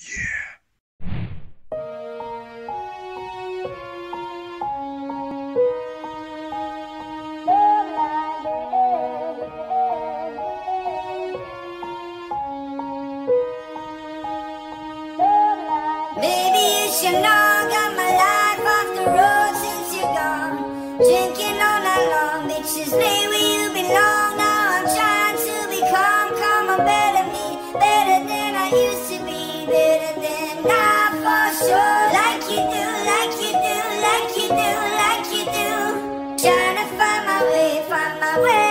Yeah. Maybe you should know. find my way, find my way.